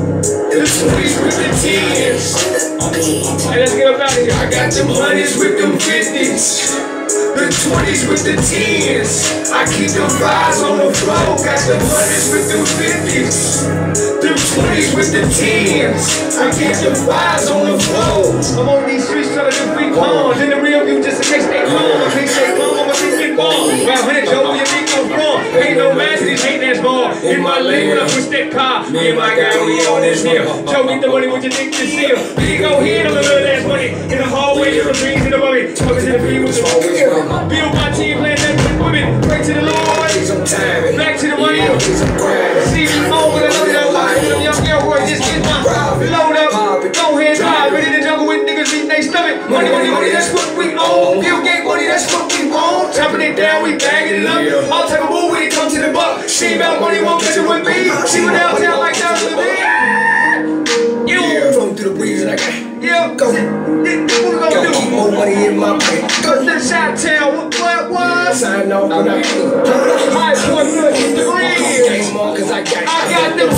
The 20s with the 10s. Hey, let's get up out of here. I got them hundreds with them 50s. The 20s with the 10s. I keep them fives on the floor. Got them hundreds with them 50s. Them 20s with the 10s. I keep them fives on the floor. I'm on these streets trying to be calm. In my lane, when I push that car. Me and my guy, we on this here. Joe, get the money, what you think this here? We go here, I'm a little ass money. In the hallway, the breeze, in the bummy. Talking to the feet with the Build my team, playing that with women. Pray to the Lord. Back to the money. See me on with another life. Them young girl boy just get my load up. Go ahead, drive. Ready to jungle with niggas beating they stomach. Money, money, money, that's what we own. Bill Gates money, that's what we want. Chopping it down, we bagging it up. All type of move when it comes to the buck. See about money, won't catch it with me. See what downtown like that with me. You. Flow through the breeze I got Yeah, go. Go do? keep more money in my pocket. Go Go. to the shot town. What, what, what? Sign off when I High point, the. Game on cause I got I got them